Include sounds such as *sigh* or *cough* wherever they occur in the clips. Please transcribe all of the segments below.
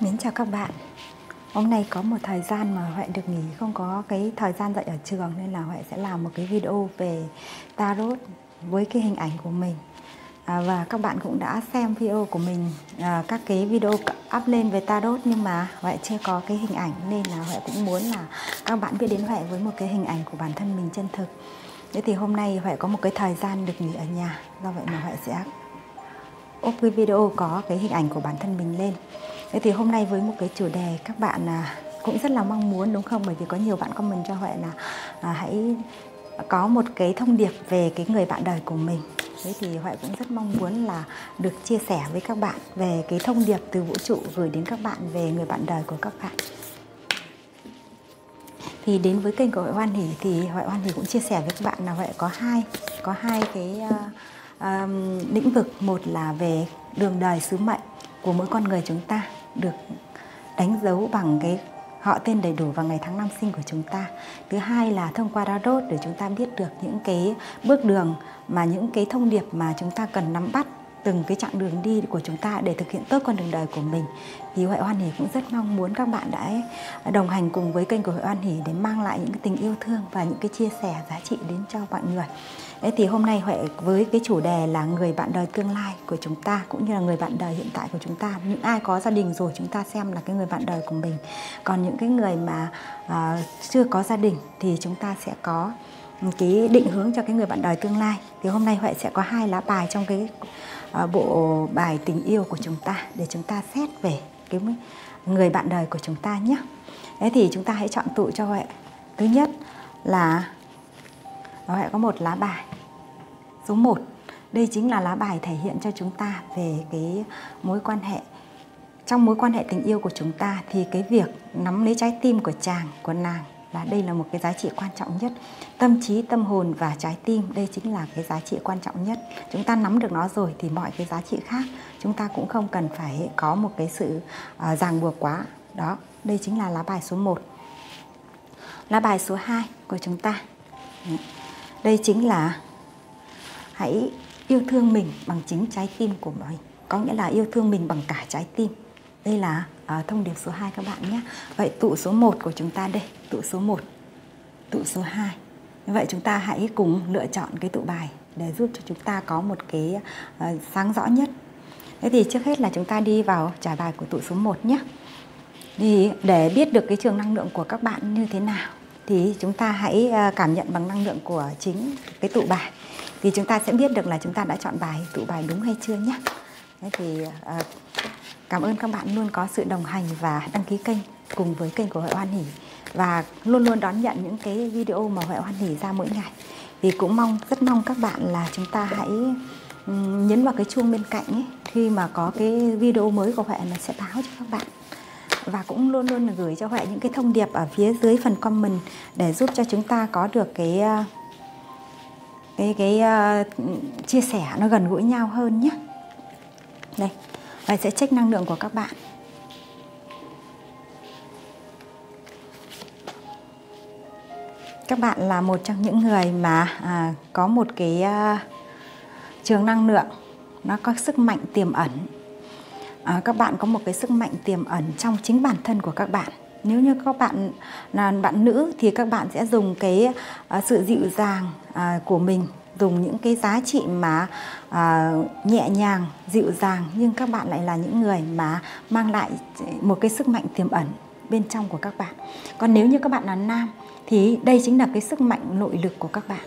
Mến chào các bạn. Hôm nay có một thời gian mà Huệ được nghỉ không có cái thời gian dạy ở trường nên là Huệ sẽ làm một cái video về tarot với cái hình ảnh của mình. À, và các bạn cũng đã xem video của mình à, các cái video up lên về tarot nhưng mà Huệ chưa có cái hình ảnh nên là Huệ cũng muốn là các bạn biết đến Huệ với một cái hình ảnh của bản thân mình chân thực. Thế thì hôm nay Huệ có một cái thời gian được nghỉ ở nhà do vậy mà Huệ sẽ úp cái video có cái hình ảnh của bản thân mình lên. Thế thì hôm nay với một cái chủ đề các bạn à, cũng rất là mong muốn đúng không? Bởi vì có nhiều bạn comment cho Huệ là à, hãy có một cái thông điệp về cái người bạn đời của mình. Thế thì Huệ cũng rất mong muốn là được chia sẻ với các bạn về cái thông điệp từ vũ trụ gửi đến các bạn về người bạn đời của các bạn. Thì đến với kênh của Huệ Hoan Hỷ thì Huệ Hoan Hỷ cũng chia sẻ với các bạn là Huệ có hai có hai cái uh, um, lĩnh vực, một là về đường đời sứ mệnh của mỗi con người chúng ta được đánh dấu bằng cái họ tên đầy đủ và ngày tháng năm sinh của chúng ta. Thứ hai là thông qua tarot để chúng ta biết được những cái bước đường mà những cái thông điệp mà chúng ta cần nắm bắt từng cái chặng đường đi của chúng ta để thực hiện tốt con đường đời của mình thì Huệ Hoan Hỷ cũng rất mong muốn các bạn đã à, đồng hành cùng với kênh của Huệ Hoan Hỷ để mang lại những cái tình yêu thương và những cái chia sẻ giá trị đến cho mọi người. đấy thì hôm nay Huệ với cái chủ đề là người bạn đời tương lai của chúng ta cũng như là người bạn đời hiện tại của chúng ta. Những ai có gia đình rồi chúng ta xem là cái người bạn đời của mình. Còn những cái người mà uh, chưa có gia đình thì chúng ta sẽ có cái định hướng cho cái người bạn đời tương lai. Thì hôm nay Huệ sẽ có hai lá bài trong cái À, bộ bài tình yêu của chúng ta để chúng ta xét về cái người bạn đời của chúng ta nhé. Thế thì chúng ta hãy chọn tụ cho Huệ. Thứ nhất là Huệ có một lá bài Số 1, đây chính là lá bài thể hiện cho chúng ta về cái mối quan hệ trong mối quan hệ tình yêu của chúng ta thì cái việc nắm lấy trái tim của chàng, của nàng là đây là một cái giá trị quan trọng nhất. Tâm trí, tâm hồn và trái tim đây chính là cái giá trị quan trọng nhất. Chúng ta nắm được nó rồi thì mọi cái giá trị khác chúng ta cũng không cần phải có một cái sự uh, ràng buộc quá. Đó, đây chính là lá bài số 1. Lá bài số 2 của chúng ta. Đây chính là hãy yêu thương mình bằng chính trái tim của mình có nghĩa là yêu thương mình bằng cả trái tim đây là à, thông điệp số 2 các bạn nhé. Vậy tụ số 1 của chúng ta đây tụ số 1 tụ số 2 như vậy chúng ta hãy cùng lựa chọn cái tụ bài để giúp cho chúng ta có một cái à, sáng rõ nhất. Thế thì trước hết là chúng ta đi vào trải bài của tụ số 1 nhé. Thì để biết được cái trường năng lượng của các bạn như thế nào thì chúng ta hãy à, cảm nhận bằng năng lượng của chính cái tụ bài. Thì chúng ta sẽ biết được là chúng ta đã chọn bài tụ bài đúng hay chưa nhé. Thế thì à, cảm ơn các bạn luôn có sự đồng hành và đăng ký kênh cùng với kênh của Huệ Hoan Hỷ. Và luôn luôn đón nhận những cái video mà Huệ Hoan Hỷ ra mỗi ngày. Thì cũng mong rất mong các bạn là chúng ta hãy nhấn vào cái chuông bên cạnh ấy. Khi mà có cái video mới của Huệ là sẽ báo cho các bạn. Và cũng luôn luôn gửi cho Huệ những cái thông điệp ở phía dưới phần comment để giúp cho chúng ta có được cái ờ, cái cái uh, chia sẻ nó gần gũi nhau hơn nhé. Đây và sẽ check năng lượng của các bạn. Các bạn là một trong những người mà à, có một cái à, trường năng lượng. Nó có sức mạnh tiềm ẩn. À, các bạn có một cái sức mạnh tiềm ẩn trong chính bản thân của các bạn. Nếu như các bạn là bạn nữ thì các bạn sẽ dùng cái à, sự dịu dàng à, của mình dùng những cái giá trị mà uh, nhẹ nhàng dịu dàng nhưng các bạn lại là những người mà mang lại một cái sức mạnh tiềm ẩn bên trong của các bạn. Còn nếu như các bạn là nam thì đây chính là cái sức mạnh nội lực của các bạn.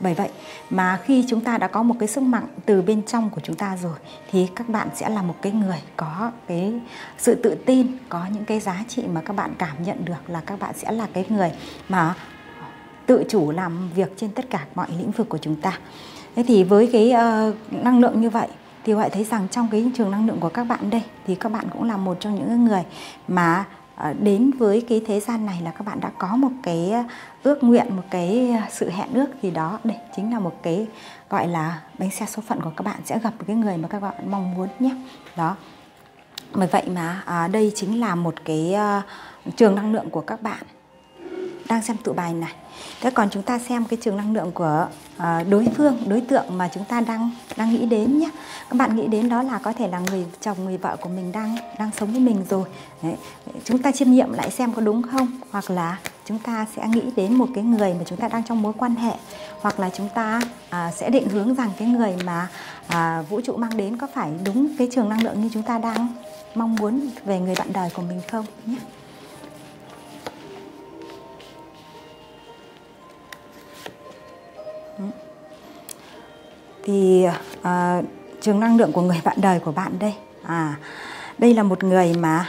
Bởi vậy mà khi chúng ta đã có một cái sức mạnh từ bên trong của chúng ta rồi thì các bạn sẽ là một cái người có cái sự tự tin, có những cái giá trị mà các bạn cảm nhận được là các bạn sẽ là cái người mà tự chủ làm việc trên tất cả mọi lĩnh vực của chúng ta. Thế thì với cái uh, năng lượng như vậy thì Huệ thấy rằng trong cái trường năng lượng của các bạn đây thì các bạn cũng là một trong những người mà ờ, đến với cái thế gian này là các bạn đã có một cái ước nguyện một cái sự hẹn ước gì đó. Đây chính là một cái gọi là bánh xe số phận của các bạn sẽ gặp cái người mà các bạn mong muốn nhé. Đó. Bởi vậy mà à, đây chính là một cái uh, trường năng lượng của các bạn đang xem tụ bài này thế còn chúng ta xem cái trường năng lượng của uh, đối phương đối tượng mà chúng ta đang đang nghĩ đến nhé các bạn nghĩ đến đó là có thể là người chồng người vợ của mình đang đang sống với mình rồi. Đấy. chúng ta chiêm nghiệm lại xem có đúng không? Hoặc là chúng ta sẽ nghĩ đến một cái người mà chúng ta đang trong mối quan hệ. Hoặc là chúng ta à, sẽ định hướng rằng cái người mà à, vũ trụ mang đến có phải đúng cái trường năng lượng như chúng ta đang mong muốn về người bạn đời của mình không nhé thì à, trường năng lượng của người bạn đời của bạn đây. À đây là một người mà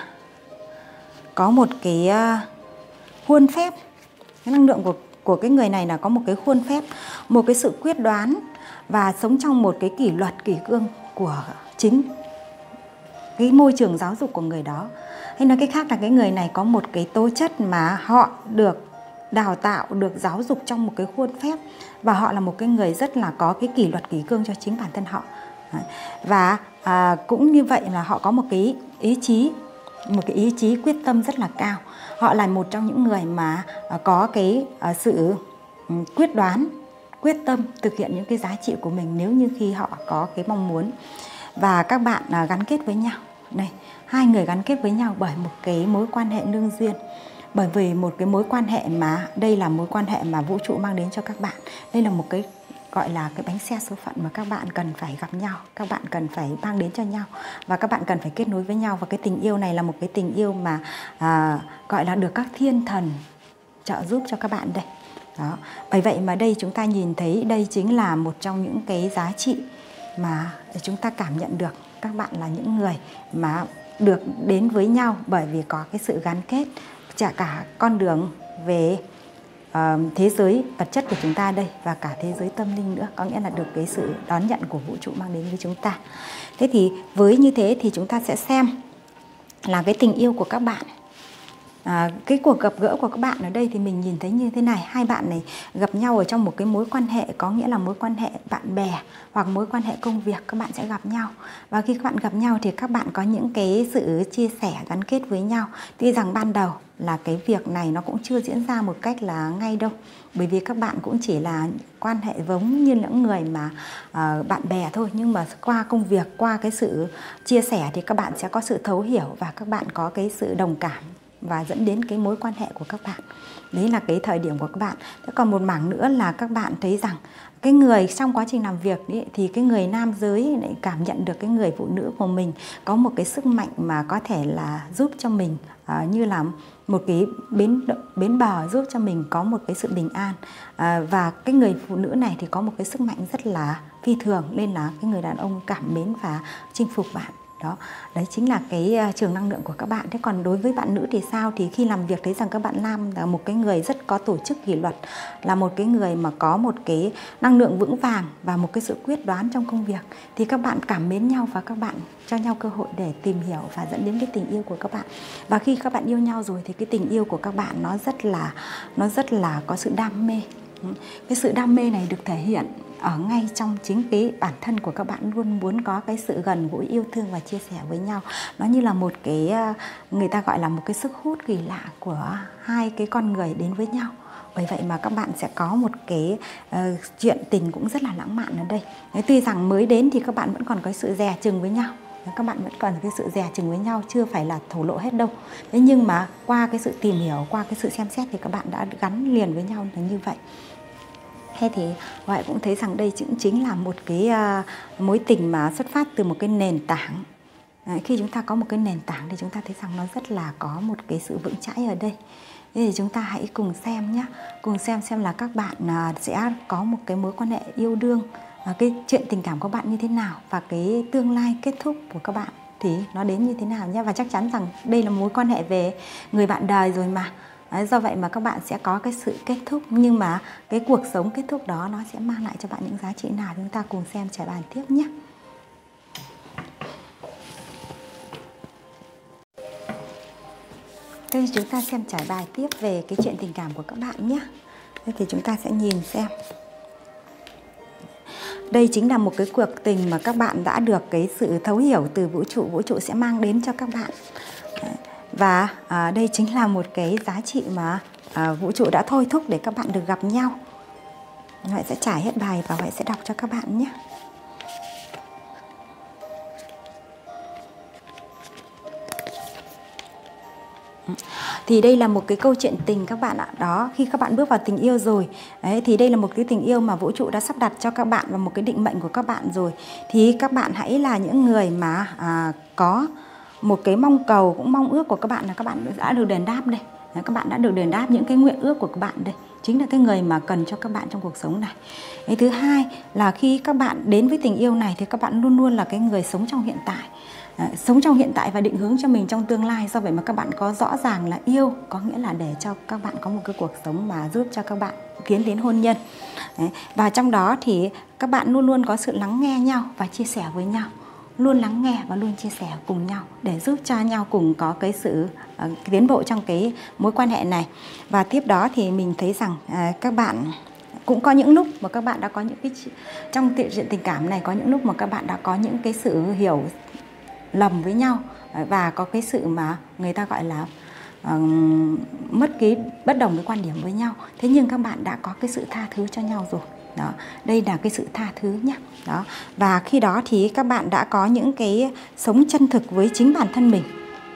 có một cái à, khuôn phép. Cái năng lượng của của cái người này là có một cái khuôn phép một cái sự quyết đoán và sống trong một cái kỷ luật kỷ cương của chính cái môi trường giáo dục của người đó. Hay nói cách khác là cái người này có một cái tố chất mà họ được đào tạo được giáo dục trong một cái khuôn phép. Và họ là một cái người rất là có cái kỷ luật kỷ cương cho chính bản thân họ. Và à, cũng như vậy là họ có một cái ý chí một cái ý chí quyết tâm rất là cao. Họ là một trong những người mà à, có cái à, sự ừ, quyết đoán quyết tâm thực hiện những cái giá trị của mình nếu như khi họ có cái mong muốn. Và các bạn à, gắn kết với nhau. Này hai người gắn kết với nhau bởi một cái mối quan hệ nương duyên bởi vì một cái mối quan hệ mà đây là mối quan hệ mà vũ trụ mang đến cho các bạn. Đây là một cái gọi là cái bánh xe số phận mà các bạn cần phải gặp nhau các bạn cần phải mang đến cho nhau và các bạn cần phải kết nối với nhau. Và cái tình yêu này là một cái tình yêu mà à, gọi là được các thiên thần trợ giúp cho các bạn đây. Đó. Bởi vậy mà đây chúng ta nhìn thấy đây chính là một trong những cái giá trị mà chúng ta cảm nhận được các bạn là những người mà được đến với nhau bởi vì có cái sự gắn kết chả cả con đường về uh, thế giới vật chất của chúng ta đây và cả thế giới tâm linh nữa. Có nghĩa là được cái sự đón nhận của vũ trụ mang đến với chúng ta. Thế thì với như thế thì chúng ta sẽ xem là cái tình yêu của các bạn À, cái cuộc gặp gỡ của các bạn ở đây thì mình nhìn thấy như thế này. Hai bạn này gặp nhau ở trong một cái mối quan hệ có nghĩa là mối quan hệ bạn bè hoặc mối quan hệ công việc các bạn sẽ gặp nhau. Và khi các bạn gặp nhau thì các bạn có những cái sự chia sẻ gắn kết với nhau. Tuy rằng ban đầu là cái việc này nó cũng chưa diễn ra một cách là ngay đâu bởi vì các bạn cũng chỉ là quan hệ giống như những người mà uh, bạn bè thôi. Nhưng mà qua công việc qua cái sự chia sẻ thì các bạn sẽ có sự thấu hiểu và các bạn có cái sự đồng cảm và dẫn đến cái mối quan hệ của các bạn. Đấy là cái thời điểm của các bạn. Thế còn một mảng nữa là các bạn thấy rằng cái người trong quá trình làm việc ấy, thì cái người nam giới lại cảm nhận được cái người phụ nữ của mình có một cái sức mạnh mà có thể là giúp cho mình uh, như là một cái bến bến bờ giúp cho mình có một cái sự bình an. Uh, và cái người phụ nữ này thì có một cái sức mạnh rất là phi thường nên là cái người đàn ông cảm mến và chinh phục bạn đó, đấy chính là cái à, trường năng lượng của các bạn. Thế còn đối với bạn nữ thì sao? Thì khi làm việc thấy rằng các bạn nam là một cái người rất có tổ chức kỷ luật, là một cái người mà có một cái năng lượng vững vàng và một cái sự quyết đoán trong công việc, thì các bạn cảm mến nhau và các bạn cho nhau cơ hội để tìm hiểu và dẫn đến cái tình yêu của các bạn. Và khi các bạn yêu nhau rồi thì cái tình yêu của các bạn nó rất là, nó rất là có sự đam mê. Cái sự đam mê này được thể hiện ở ngay trong chính cái bản thân của các bạn luôn muốn có cái sự gần gũi yêu thương và chia sẻ với nhau. Nó như là một cái ờ, người ta gọi là một cái sức hút kỳ lạ của hai cái con người đến với nhau. Bởi vậy mà các bạn sẽ có một cái uh, chuyện tình cũng rất là lãng mạn ở đây. Tuy rằng mới đến thì các bạn vẫn còn có sự dè chừng với nhau. Các bạn vẫn còn cái sự dè chừng với nhau chưa phải là thổ lộ hết đâu. Thế nhưng mà qua cái sự tìm hiểu qua cái sự xem xét thì các bạn đã gắn liền với nhau là như vậy thế thì Hoài cũng thấy rằng đây cũng chính là một cái à, mối tình mà xuất phát từ một cái nền tảng. Đấy, khi chúng ta có một cái nền tảng thì chúng ta thấy rằng nó rất là có một cái sự vững chãi ở đây. Thế thì chúng ta hãy cùng xem nhé cùng xem xem là các bạn à, sẽ có một cái mối quan hệ yêu đương cái chuyện tình cảm của bạn như thế nào và cái tương lai kết thúc của các bạn thì nó đến như thế nào nhé và chắc chắn rằng đây là mối quan hệ về người bạn đời rồi mà. Đấy, do vậy mà các bạn sẽ có cái sự kết thúc nhưng mà cái cuộc sống kết thúc đó nó sẽ mang lại cho bạn những giá trị nào chúng ta cùng xem trải bàn tiếp nhé. Đây chúng ta xem trải bài tiếp về cái chuyện tình cảm của các bạn nhé. Thế thì chúng ta sẽ nhìn xem. Đây chính là một cái cuộc tình mà các bạn đã được cái sự thấu hiểu từ vũ trụ, vũ trụ sẽ mang đến cho các bạn. Và à, đây chính là một cái giá trị mà à, vũ trụ đã thôi thúc để các bạn được gặp nhau. Huệ sẽ trải hết bài và Huệ sẽ đọc cho các bạn nhé. Thì đây là một cái câu chuyện tình các bạn ạ. Đó khi các bạn bước vào tình yêu rồi ấy thì đây là một cái tình yêu mà vũ trụ đã sắp đặt cho các bạn và một cái định mệnh của các bạn rồi. Thì các bạn hãy là những người mà à, có một cái mong cầu cũng mong ước của các bạn là các bạn đã được đền đáp đây các bạn đã được đền đáp những cái nguyện ước của các bạn đây chính là cái người mà cần cho các bạn trong cuộc sống này cái thứ hai là khi các bạn đến với tình yêu này thì các bạn luôn luôn là cái người sống trong hiện tại à, sống trong hiện tại và định hướng cho mình trong tương lai do vậy mà các bạn có rõ ràng là yêu có nghĩa là để cho các bạn có một cái cuộc sống mà giúp cho các bạn tiến đến hôn nhân Đấy. và trong đó thì các bạn luôn luôn có sự lắng nghe nhau và chia sẻ với nhau luôn lắng nghe và luôn chia sẻ cùng nhau để giúp cho nhau cùng có cái sự uh, tiến bộ trong cái mối quan hệ này. Và tiếp đó thì mình thấy rằng uh, các bạn cũng có những lúc mà các bạn đã có những cái trong tiện diện tình cảm này có những lúc mà các bạn đã có những cái sự hiểu lầm với nhau ờ, và có cái sự mà người ta gọi là uh, mất cái bất đồng cái quan điểm với nhau. Thế nhưng các bạn đã có cái sự tha thứ cho nhau rồi đó, đây là cái sự tha thứ nhé đó, và khi đó thì các bạn đã có những cái sống chân thực với chính bản thân mình.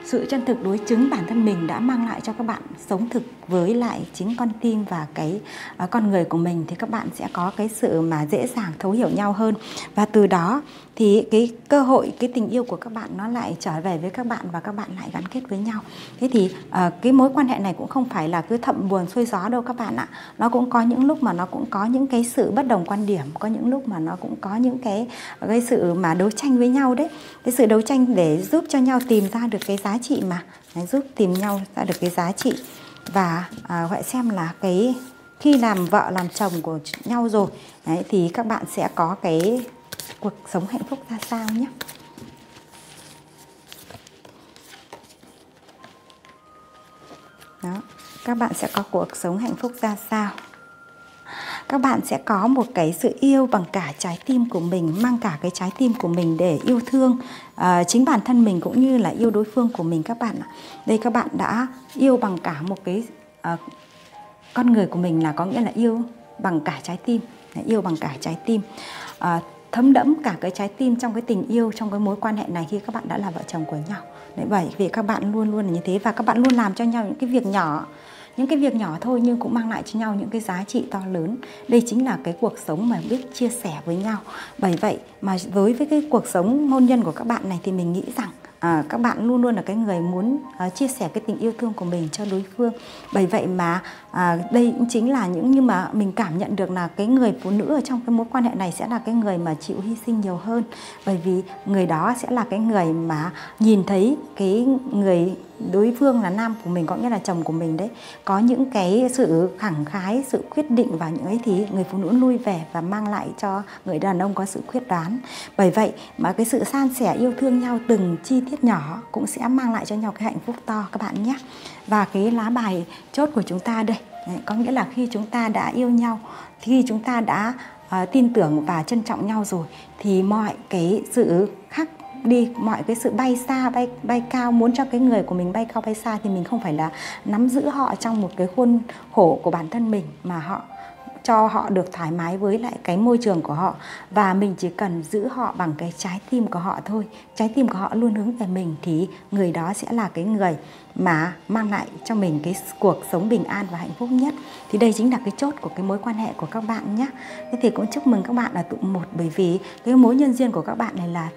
Sự chân thực đối chứng bản thân mình đã mang lại cho các bạn sống thực với lại chính con tim và cái uh, con người của mình thì các bạn sẽ có cái sự mà dễ dàng thấu hiểu nhau hơn. Và từ đó thì cái cơ hội cái tình yêu của các bạn nó lại trở về với các bạn và các bạn lại gắn kết với nhau. Thế thì uh, cái mối quan hệ này cũng không phải là cứ thậm buồn xuôi gió đâu các bạn ạ. Nó cũng có những lúc mà nó cũng có những cái sự bất đồng quan điểm có những lúc mà nó cũng có những cái cái sự mà đấu tranh với nhau đấy. Cái sự đấu tranh để giúp cho nhau tìm ra được cái giá trị mà để giúp tìm nhau ra được cái giá trị và à, gọi xem là cái khi làm vợ làm chồng của nhau rồi đấy, thì các bạn sẽ có cái cuộc sống hạnh phúc ra sao nhé. Đó các bạn sẽ có cuộc sống hạnh phúc ra sao? Các bạn sẽ có một cái sự yêu bằng cả trái tim của mình mang cả cái trái tim của mình để yêu thương uh, chính bản thân mình cũng như là yêu đối phương của mình các bạn ạ. Đây các bạn đã yêu bằng cả một cái uh, con người của mình là có nghĩa là yêu bằng cả trái tim yêu bằng cả trái tim. Uh, thấm đẫm cả cái trái tim trong cái tình yêu trong cái mối quan hệ này khi các bạn đã là vợ chồng của nhau. Đấy vậy vì các bạn luôn luôn là như thế và các bạn luôn làm cho nhau những cái việc nhỏ những cái việc nhỏ thôi nhưng cũng mang lại cho nhau những cái giá trị to lớn. Đây chính là cái cuộc sống mà biết chia sẻ với nhau. Bởi vậy mà với với cái cuộc sống hôn nhân của các bạn này thì mình nghĩ rằng à, các bạn luôn luôn là cái người muốn à, chia sẻ cái tình yêu thương của mình cho đối phương. Bởi vậy mà à, đây cũng chính là những nhưng mà mình cảm nhận được là cái người phụ nữ ở trong cái mối quan hệ này sẽ là cái người mà chịu hy sinh nhiều hơn. Bởi vì người đó sẽ là cái người mà nhìn thấy cái người đối phương là nam của mình có nghĩa là chồng của mình đấy có những cái sự khẳng khái sự quyết định và những ấy thì người phụ nữ lui về và mang lại cho người đàn ông có sự quyết đoán. Bởi vậy mà cái sự san sẻ yêu thương nhau từng chi tiết nhỏ cũng sẽ mang lại cho nhau cái hạnh phúc to các bạn nhé. Và cái lá bài chốt của chúng ta đây có nghĩa là khi chúng ta đã yêu nhau khi chúng ta đã uh, tin tưởng và trân trọng nhau rồi thì mọi cái sự khác đi mọi cái sự bay xa bay bay cao muốn cho cái người của mình bay cao bay xa thì mình không phải là nắm giữ họ trong một cái khuôn khổ của bản thân mình mà họ cho họ được thoải mái với lại cái môi trường của họ. Và mình chỉ cần giữ họ bằng cái trái tim của họ thôi. Trái tim của họ luôn hướng về mình thì người đó sẽ là cái người mà mang lại cho mình cái cuộc sống bình an và hạnh phúc nhất. Thì đây chính là cái chốt của cái mối quan hệ của các bạn nhé thế thì cũng chúc mừng các bạn là tụ một bởi vì cái mối nhân duyên của các bạn này là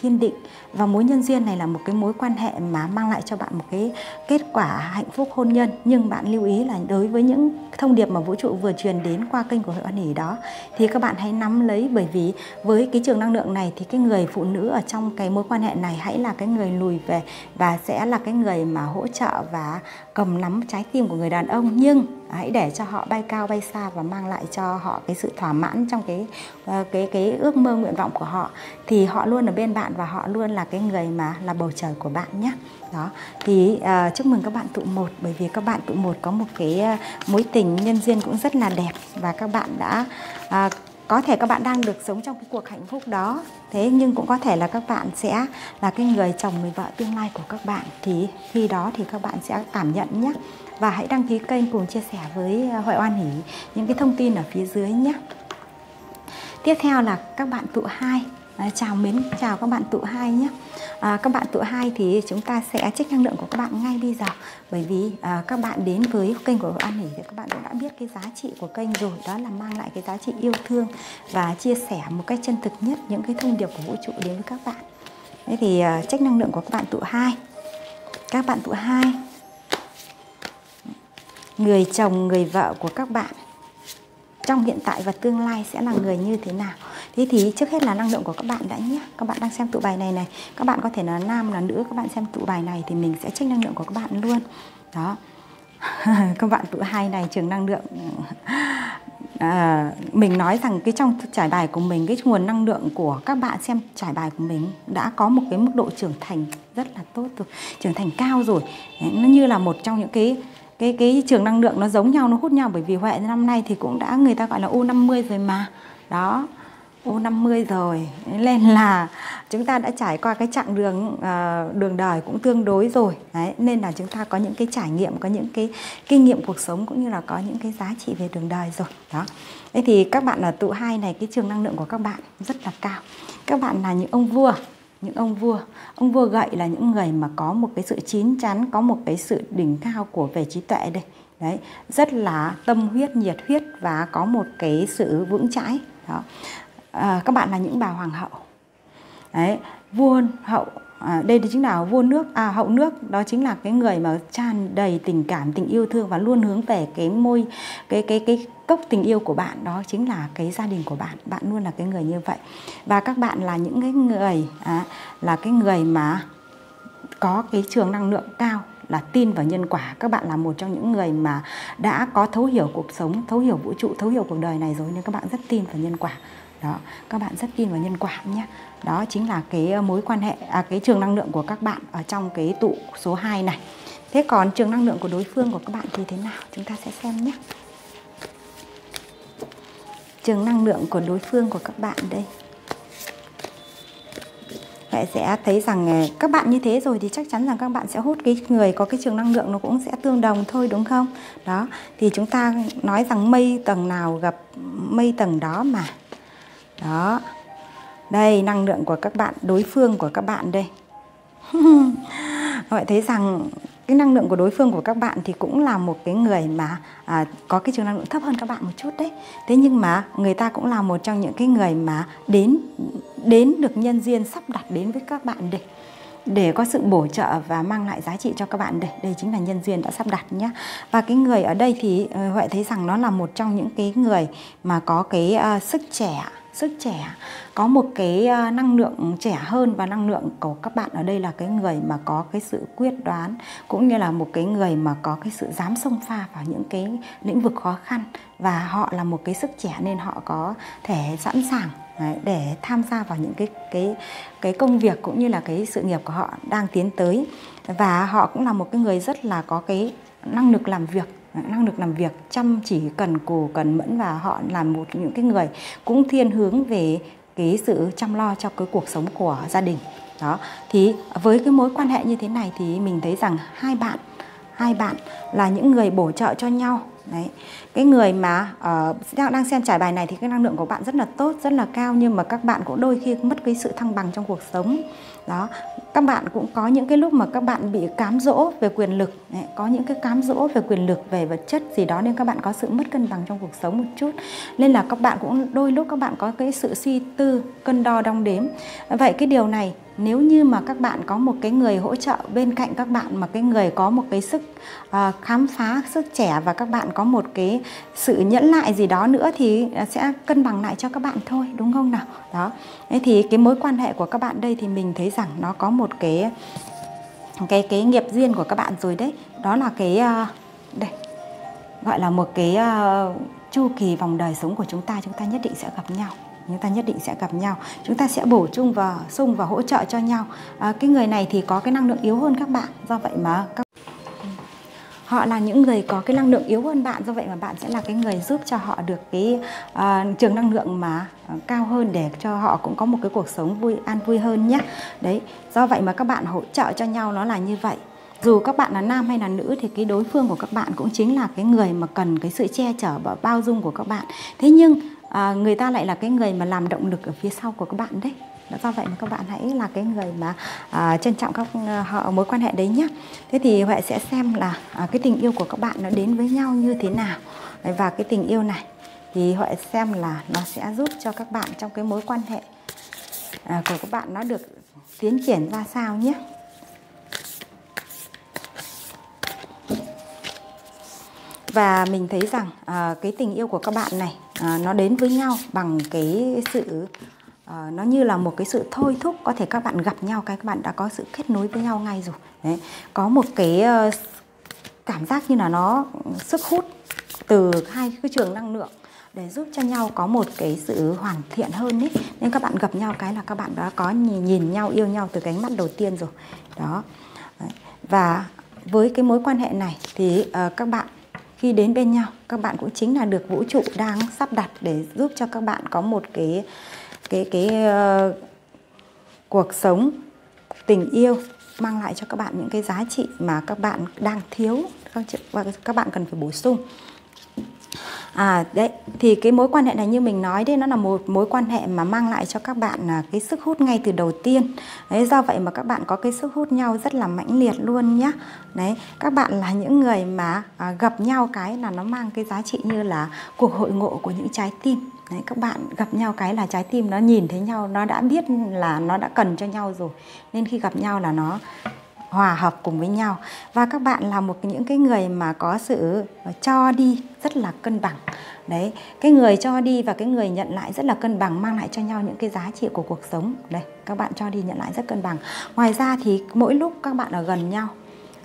thiên định. Và mối nhân duyên này là một cái mối quan hệ mà mang lại cho bạn một cái kết quả hạnh phúc hôn nhân. Nhưng bạn lưu ý là đối với những thông điệp mà vũ trụ vừa truyền đến qua kênh của hội oan hỷ đó, thì các bạn hãy nắm lấy bởi vì với cái trường năng lượng này thì cái người phụ nữ ở trong cái mối quan hệ này hãy là cái người lùi về và sẽ là cái người mà hỗ trợ và cầm nắm trái tim của người đàn ông. Nhưng hãy để cho họ bay cao bay xa và mang lại cho họ cái sự thỏa mãn trong cái ờ, cái cái ước mơ nguyện vọng của họ. Thì họ luôn ở bên bạn và họ luôn là cái người mà là bầu trời của bạn nhé. Đó. Thì uh, chúc mừng các bạn tụ một bởi vì các bạn tụ một có một cái uh, mối tình nhân duyên cũng rất là đẹp và các bạn đã uh, có thể các bạn đang được sống trong cái cuộc hạnh phúc đó. Thế nhưng cũng có thể là các bạn sẽ là cái người chồng người vợ tương lai của các bạn. Thì khi đó thì các bạn sẽ cảm nhận nhé. Và hãy đăng ký kênh cùng chia sẻ với ờ, Huệ Oan Hỷ những cái thông tin ở phía dưới nhé. Tiếp theo là các bạn tụ hai. À, chào mến chào các bạn tụ hai nhé. À, các bạn tụ hai thì chúng ta sẽ check năng lượng của các bạn ngay bây giờ. Bởi vì à, các bạn đến với kênh của An Hỷ thì các bạn cũng đã biết cái giá trị của kênh rồi. Đó là mang lại cái giá trị yêu thương và chia sẻ một cách chân thực nhất những cái thông điệp của vũ trụ đến với các bạn. Thế thì à, check năng lượng của các bạn tụ hai. Các bạn tụ hai. Người chồng người vợ của các bạn trong hiện tại và tương lai sẽ là người như thế nào? Thế thì trước hết là năng lượng của các bạn đã nhé. Các bạn đang xem tụ bài này này. Các bạn có thể là nam là nữ các bạn xem tụ bài này thì mình sẽ check năng lượng của các bạn luôn. Đó. *laughs* Các bạn tụ hai này trường năng lượng. *laughs* À, mình nói rằng cái trong trải bài của mình cái nguồn năng lượng của các bạn xem trải bài của mình đã có một cái mức độ trưởng thành rất là tốt rồi trưởng thành cao rồi. Nó như là một trong những cái cái cái trường năng lượng nó giống nhau nó hút nhau. Bởi vì huệ năm nay thì cũng đã người ta gọi là u 50 rồi mà. Đó u 50 rồi. Nên là chúng ta đã trải qua cái chặng đường ờ, đường đời cũng tương đối rồi. Đấy, nên là chúng ta có những cái trải nghiệm, có những cái kinh nghiệm cuộc sống cũng như là có những cái giá trị về đường đời rồi. Đó. Thế thì các bạn ở tụ hai này, cái trường năng lượng của các bạn rất là cao. Các bạn là những ông vua, những ông vua. Ông vua gậy là những người mà có một cái sự chín chắn, có một cái sự đỉnh cao của về trí tuệ đây. Đấy, rất là tâm huyết, nhiệt huyết và có một cái sự vững chãi. Đó à, các bạn là những bà hoàng hậu. Đấy vua hậu à, đây chính là vua nước à hậu nước đó chính là cái người mà tràn đầy tình cảm tình yêu thương và luôn hướng về cái môi cái cái cái cốc tình yêu của bạn. Đó chính là cái gia đình của bạn bạn luôn là cái người như vậy. Và các bạn là những cái người à, là cái người mà có cái trường năng lượng cao là tin vào nhân quả. Các bạn là một trong những người mà đã có thấu hiểu cuộc sống thấu hiểu vũ trụ thấu hiểu cuộc đời này rồi nên các bạn rất tin vào nhân quả đó các bạn rất tin vào nhân quả nhé. Đó chính là cái ờ, mối quan hệ à, cái trường năng lượng của các bạn ở trong cái tụ số 2 này. Thế còn trường năng lượng của đối phương của các bạn thì thế nào? Chúng ta sẽ xem nhé. Trường năng lượng của đối phương của các bạn đây. Vậy sẽ thấy rằng ờ, các bạn như thế rồi thì chắc chắn rằng các bạn sẽ hút cái người có cái trường năng lượng nó cũng sẽ tương đồng thôi đúng không? Đó, thì chúng ta nói rằng mây tầng nào gặp mây tầng đó mà đó. Đây năng lượng của các bạn đối phương của các bạn đây. *laughs* Vậy thấy rằng cái năng lượng của đối phương của các bạn thì cũng là một cái người mà à, có cái trường năng lượng thấp hơn các bạn một chút đấy. Thế nhưng mà người ta cũng là một trong những cái người mà đến đến được nhân duyên sắp đặt đến với các bạn để để có sự bổ trợ và mang lại giá trị cho các bạn đây. Đây chính là nhân duyên đã sắp đặt nhé và cái người ở đây thì ờ, huệ thấy rằng nó là một trong những cái người mà có cái uh, sức trẻ sức trẻ, có một cái ờ, năng lượng trẻ hơn và năng lượng của các bạn ở đây là cái người mà có cái sự quyết đoán, cũng như là một cái người mà có cái sự dám xông pha vào những cái lĩnh vực khó khăn. Và họ là một cái sức trẻ nên họ có thể sẵn sàng để tham gia vào những cái cái cái công việc cũng như là cái sự nghiệp của họ đang tiến tới. Và họ cũng là một cái người rất là có cái năng lực làm việc năng lực làm việc, chăm chỉ, cần cù, cần mẫn và họ là một những cái người cũng thiên hướng về cái sự chăm lo cho cái cuộc sống của gia đình. Đó, thì với cái mối quan hệ như thế này thì mình thấy rằng hai bạn hai bạn là những người bổ trợ cho nhau đấy. Cái người mà uh, đang đang xem trải bài này thì cái năng lượng của bạn rất là tốt rất là cao nhưng mà các bạn cũng đôi khi mất cái sự thăng bằng trong cuộc sống. Đó. Các bạn cũng có những cái lúc mà các bạn bị cám dỗ về quyền lực. Đấy, có những cái cám dỗ về quyền lực về vật chất gì đó nên các bạn có sự mất cân bằng trong cuộc sống một chút. Nên là các bạn cũng đôi lúc các bạn có cái sự suy tư cân đo đong đếm. Vậy cái điều này nếu như mà các bạn có một cái người hỗ trợ bên cạnh các bạn mà cái người có một cái sức uh, khám phá sức trẻ và các bạn có một cái sự nhẫn lại gì đó nữa thì ờ, sẽ cân bằng lại cho các bạn thôi đúng không nào? Đó. Thế thì cái mối quan hệ của các bạn đây thì mình thấy rằng nó có một cái cái cái nghiệp duyên của các bạn rồi đấy. Đó là cái uh, đây gọi là một cái uh, chu kỳ vòng đời sống của chúng ta chúng ta nhất định sẽ gặp nhau chúng ta nhất định sẽ gặp nhau. Chúng ta sẽ bổ chung và sung và hỗ trợ cho nhau. À, cái người này thì có cái năng lượng yếu hơn các bạn do vậy mà các họ là những người có cái năng lượng yếu hơn bạn do vậy mà bạn sẽ là cái người giúp cho họ được cái uh, trường năng lượng mà uh, cao hơn để cho họ cũng có một cái cuộc sống vui an vui hơn nhé. Đấy do vậy mà các bạn hỗ trợ cho nhau nó là như vậy. Dù các bạn là nam hay là nữ thì cái đối phương của các bạn cũng chính là cái người mà cần cái sự che chở và bao dung của các bạn. Thế nhưng à, người ta lại là cái người mà làm động lực ở phía sau của các bạn đấy. Do vậy mà các bạn hãy là cái người mà à, trân trọng các à, họ mối quan hệ đấy nhé thế thì huệ sẽ xem là à, cái tình yêu của các bạn nó đến với nhau như thế nào. Và cái tình yêu này thì huệ xem là nó sẽ giúp cho các bạn trong cái mối quan hệ à, của các bạn nó được tiến triển ra sao nhé. Và mình thấy rằng à, cái tình yêu của các bạn này à, nó đến với nhau bằng cái sự à, nó như là một cái sự thôi thúc. Có thể các bạn gặp nhau cái các bạn đã có sự kết nối với nhau ngay rồi. Đấy. Có một cái uh, cảm giác như là nó sức hút từ hai cái trường năng lượng để giúp cho nhau có một cái sự hoàn thiện hơn ấy nên các bạn gặp nhau cái là các bạn đã có nhìn, nhìn nhau yêu nhau từ cái ánh mắt đầu tiên rồi. Đó. Và với cái mối quan hệ này thì uh, các bạn khi đến bên nhau các bạn cũng chính là được vũ trụ đang sắp đặt để giúp cho các bạn có một cái cái cái uh, cuộc sống tình yêu mang lại cho các bạn những cái giá trị mà các bạn đang thiếu các các bạn cần phải bổ sung. À đấy, thì cái mối quan hệ này như mình nói đấy nó là một mối quan hệ mà mang lại cho các bạn là cái sức hút ngay từ đầu tiên. Đấy do vậy mà các bạn có cái sức hút nhau rất là mãnh liệt luôn nhá. Đấy, các bạn là những người mà à, gặp nhau cái là nó mang cái giá trị như là cuộc hội ngộ của những trái tim. Đấy, các bạn gặp nhau cái là trái tim nó nhìn thấy nhau nó đã biết là nó đã cần cho nhau rồi nên khi gặp nhau là nó hòa hợp cùng với nhau. Và các bạn là một những cái người mà có sự cho đi rất là cân bằng. Đấy cái người cho đi và cái người nhận lại rất là cân bằng mang lại cho nhau những cái giá trị của cuộc sống. Đây các bạn cho đi nhận lại rất cân bằng. Ngoài ra thì mỗi lúc các bạn ở gần nhau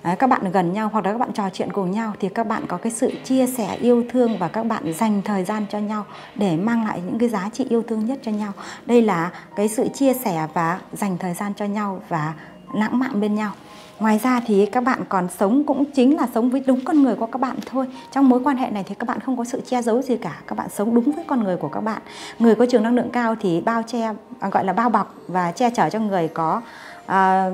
Đấy, các bạn gần nhau hoặc là các bạn trò chuyện cùng nhau thì các bạn có cái sự chia sẻ yêu thương và các bạn dành thời gian cho nhau để mang lại những cái giá trị yêu thương nhất cho nhau. Đây là cái sự chia sẻ và dành thời gian cho nhau và lãng mạn bên nhau. Ngoài ra thì các bạn còn sống cũng chính là sống với đúng con người của các bạn thôi. Trong mối quan hệ này thì các bạn không có sự che giấu gì cả. Các bạn sống đúng với con người của các bạn. Người có trường năng lượng cao thì bao che à, gọi là bao bọc và che chở cho người có à,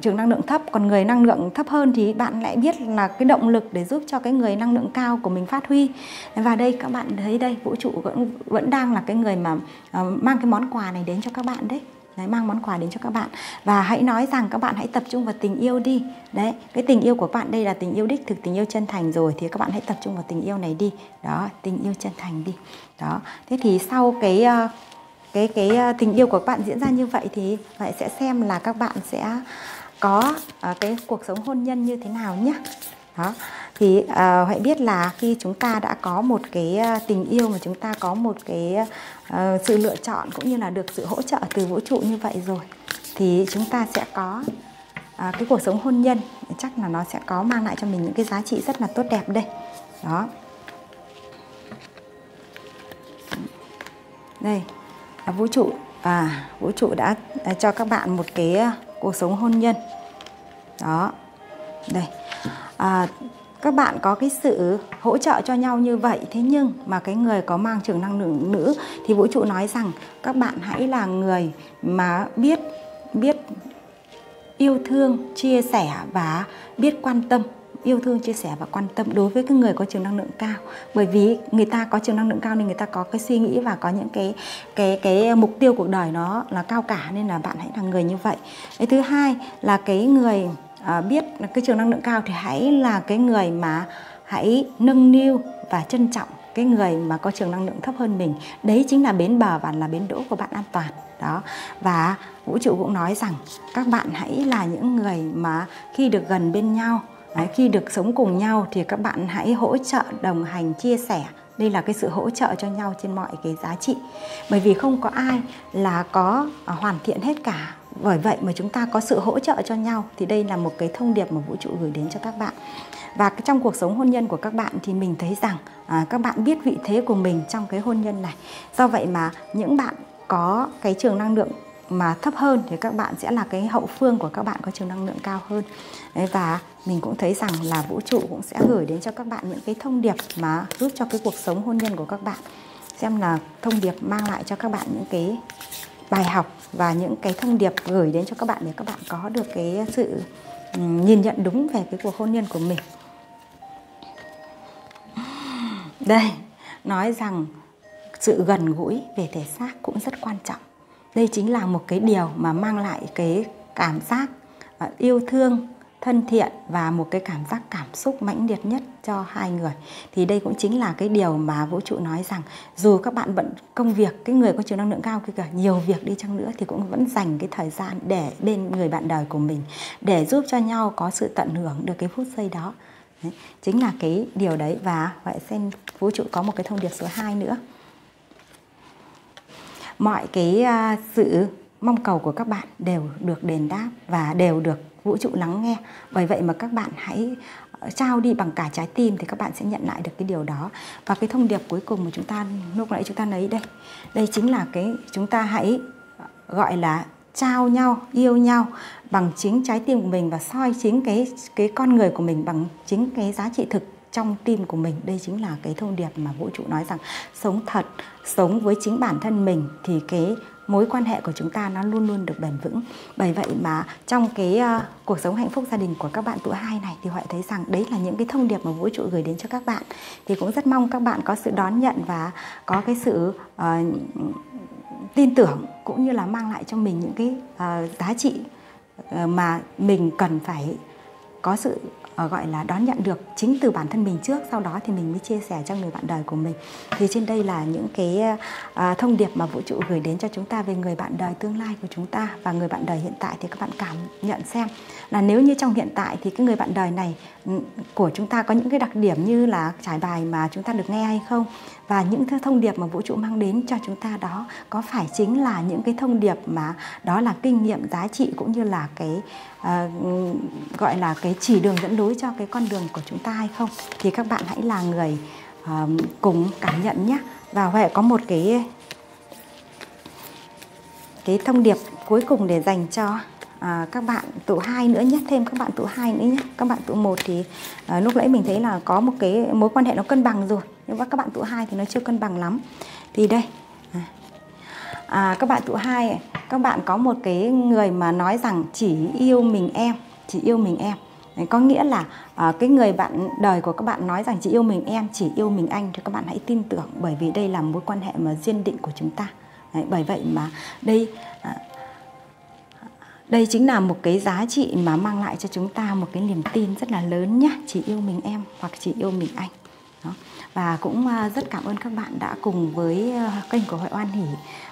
trường năng lượng thấp còn người năng lượng thấp hơn thì bạn lại biết là cái động lực để giúp cho cái người năng lượng cao của mình phát huy và đây các bạn thấy đây vũ trụ vẫn vẫn đang là cái người mà uh, mang cái món quà này đến cho các bạn đấy Đấy, mang món quà đến cho các bạn. Và hãy nói rằng các bạn hãy tập trung vào tình yêu đi. Đấy cái tình yêu của bạn đây là tình yêu đích thực tình yêu chân thành rồi thì các bạn hãy tập trung vào tình yêu này đi. Đó tình yêu chân thành đi. Đó thế thì sau cái ờ, cái cái ờ, tình yêu của các bạn diễn ra như vậy thì vậy sẽ xem là các bạn sẽ có ờ, cái cuộc sống hôn nhân như thế nào nhé đó. Thì uh, hãy biết là khi chúng ta đã có một cái à, tình yêu mà chúng ta có một cái uh, sự lựa chọn cũng như là được sự hỗ trợ từ vũ trụ như vậy rồi thì chúng ta sẽ có uh, cái cuộc sống hôn nhân. Chắc là nó sẽ có mang lại cho mình những cái giá trị rất là tốt đẹp đây. Đó. Đây là vũ trụ. À vũ trụ đã, đã cho các bạn một cái cuộc sống hôn nhân. Đó. Đây à, các bạn có cái sự hỗ trợ cho nhau như vậy thế nhưng mà cái người có mang trường năng lượng nữ thì vũ trụ nói rằng các bạn hãy là người mà biết biết yêu thương chia sẻ và biết quan tâm. Yêu thương chia sẻ và quan tâm đối với cái người có trường năng lượng cao. Bởi vì người ta có trường năng lượng cao nên người ta có cái suy nghĩ và có những cái cái cái mục tiêu cuộc đời nó là cao cả nên là bạn hãy là người như vậy. Cái thứ hai là cái người à, biết cái trường năng lượng cao thì hãy là cái người mà hãy nâng niu và trân trọng cái người mà có trường năng lượng thấp hơn mình. Đấy chính là bến bờ và là bến đỗ của bạn an toàn. Đó. Và vũ trụ cũng nói rằng các bạn hãy là những người mà khi được gần bên nhau đấy, khi được sống cùng nhau thì các bạn hãy hỗ trợ đồng hành chia sẻ. Đây là cái sự hỗ trợ cho nhau trên mọi cái giá trị. Bởi vì không có ai là có hoàn thiện hết cả bởi vậy mà chúng ta có sự hỗ trợ cho nhau thì đây là một cái thông điệp mà vũ trụ gửi đến cho các bạn. Và trong cuộc sống hôn nhân của các bạn thì mình thấy rằng à, các bạn biết vị thế của mình trong cái hôn nhân này. Do vậy mà những bạn có cái trường năng lượng mà thấp hơn thì các bạn sẽ là cái hậu phương của các bạn có trường năng lượng cao hơn. Đấy, và mình cũng thấy rằng là vũ trụ cũng sẽ gửi đến cho các bạn những cái thông điệp mà giúp cho cái cuộc sống hôn nhân của các bạn xem là thông điệp mang lại cho các bạn những cái bài học và những cái thông điệp gửi đến cho các bạn để các bạn có được cái sự ừ, nhìn nhận đúng về cái cuộc hôn nhân của mình. Đây, nói rằng sự gần gũi về thể xác cũng rất quan trọng. Đây chính là một cái điều mà mang lại cái cảm giác à, yêu thương thân thiện và một cái cảm giác cảm xúc mãnh liệt nhất cho hai người. Thì đây cũng chính là cái điều mà vũ trụ nói rằng dù các bạn bận công việc cái người có chiều năng lượng cao kia cả nhiều việc đi chăng nữa thì cũng vẫn dành cái thời gian để bên người bạn đời của mình để giúp cho nhau có sự tận hưởng được cái phút giây đó. Đấy, chính là cái điều đấy và vậy xem vũ trụ có một cái thông điệp số 2 nữa. Mọi cái uh, sự mong cầu của các bạn đều được đền đáp và đều được vũ trụ lắng nghe. Bởi vậy mà các bạn hãy ờ, trao đi bằng cả trái tim thì các bạn sẽ nhận lại được cái điều đó. Và cái thông điệp cuối cùng mà chúng ta, lúc nãy chúng ta lấy đây đây chính là cái chúng ta hãy ờ, gọi là trao nhau, yêu nhau bằng chính trái tim của mình và soi chính cái cái con người của mình bằng chính cái giá trị thực trong tim của mình. Đây chính là cái thông điệp mà vũ trụ nói rằng sống thật, sống với chính bản thân mình thì cái mối quan hệ của chúng ta nó luôn luôn được bền vững. Bởi vậy mà trong cái uh, cuộc sống hạnh phúc gia đình của các bạn tuổi hai này thì họ thấy rằng đấy là những cái thông điệp mà vũ trụ gửi đến cho các bạn. Thì cũng rất mong các bạn có sự đón nhận và có cái sự uh, tin tưởng cũng như là mang lại cho mình những cái uh, giá trị uh, mà mình cần phải có sự Ờ, gọi là đón nhận được chính từ bản thân mình trước, sau đó thì mình mới chia sẻ cho người bạn đời của mình. Thì trên đây là những cái ờ, thông điệp mà vũ trụ gửi đến cho chúng ta về người bạn đời tương lai của chúng ta và người bạn đời hiện tại thì các bạn cảm nhận xem là nếu như trong hiện tại thì cái người bạn đời này ừ, của chúng ta có những cái đặc điểm như là trải bài mà chúng ta được nghe hay không? Và những cái thông điệp mà vũ trụ mang đến cho chúng ta đó có phải chính là những cái thông điệp mà đó là kinh nghiệm giá trị cũng như là cái uh, gọi là cái chỉ đường dẫn lối cho cái con đường của chúng ta hay không? Thì các bạn hãy là người uh, cùng cảm nhận nhé. Và huệ có một cái cái thông điệp cuối cùng để dành cho à, các bạn tụ hai nữa nhé thêm các bạn tụ hai nữa nhé. Các bạn tụ một thì à, lúc nãy mình thấy là có một cái mối quan hệ nó cân bằng rồi. Nhưng mà các bạn tụ hai thì nó chưa cân bằng lắm. Thì đây. À, à, các bạn tụ hai các bạn có một cái người mà nói rằng chỉ yêu mình em chỉ yêu mình em. Đấy, có nghĩa là à, cái người bạn đời của các bạn nói rằng chỉ yêu mình em chỉ yêu mình anh thì các bạn hãy tin tưởng bởi vì đây là mối quan hệ mà duyên định của chúng ta. Đấy, bởi vậy mà đây à, đây chính là một cái giá trị mà mang lại cho chúng ta một cái niềm tin rất là lớn nhé chỉ yêu mình em hoặc chỉ yêu mình anh. Đó. và cũng à, rất cảm ơn các bạn đã cùng với à, kênh của hội oan hỉ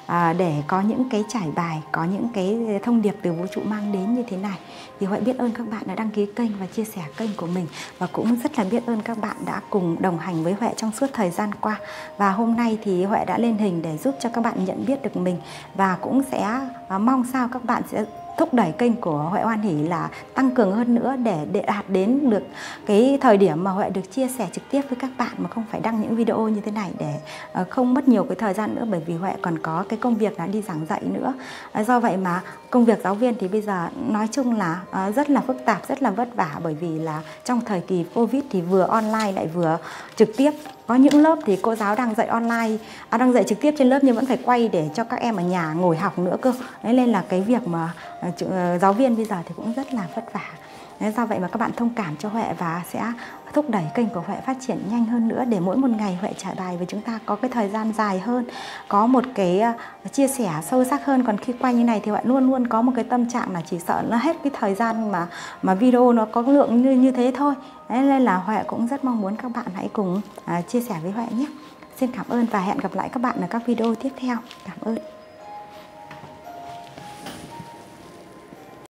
à, để có những cái trải bài, có những cái thông điệp từ vũ trụ mang đến như thế này. Thì huệ biết ơn các bạn đã đăng ký kênh và chia sẻ kênh của mình. Và cũng rất là biết ơn các bạn đã cùng đồng hành với huệ trong suốt thời gian qua. Và hôm nay thì huệ đã lên hình để giúp cho các bạn nhận biết được mình. Và cũng sẽ mong sao các bạn sẽ thúc đẩy kênh của Huệ Hoan Hỷ là tăng cường hơn nữa để, để đạt đến được cái thời điểm mà Huệ được chia sẻ trực tiếp với các bạn mà không phải đăng những video như thế này để ờ, không mất nhiều cái thời gian nữa bởi vì Huệ còn có cái công việc là đi giảng dạy nữa. Ờ, do vậy mà công việc giáo viên thì bây giờ nói chung là ờ, rất là phức tạp, rất là vất vả bởi vì là trong thời kỳ Covid thì vừa online lại vừa trực tiếp có những lớp thì cô giáo đang dạy online. À, đang dạy trực tiếp trên lớp nhưng vẫn phải quay để cho các em ở nhà ngồi học nữa cơ. Đấy nên là cái việc mà uh, giáo viên bây giờ thì cũng rất là vất vả do vậy mà các bạn thông cảm cho Huệ và sẽ thúc đẩy kênh của Huệ phát triển nhanh hơn nữa để mỗi một ngày Huệ trải bài với chúng ta có cái thời gian dài hơn, có một cái ờ, chia sẻ sâu sắc hơn. Còn khi quay như này thì Huệ luôn luôn có một cái tâm trạng là chỉ sợ nó hết cái thời gian mà mà video nó có lượng như như thế thôi. Đấy, nên là Huệ cũng rất mong muốn các bạn hãy cùng uh, chia sẻ với Huệ nhé. Xin cảm ơn và hẹn gặp lại các bạn ở các video tiếp theo. Cảm ơn.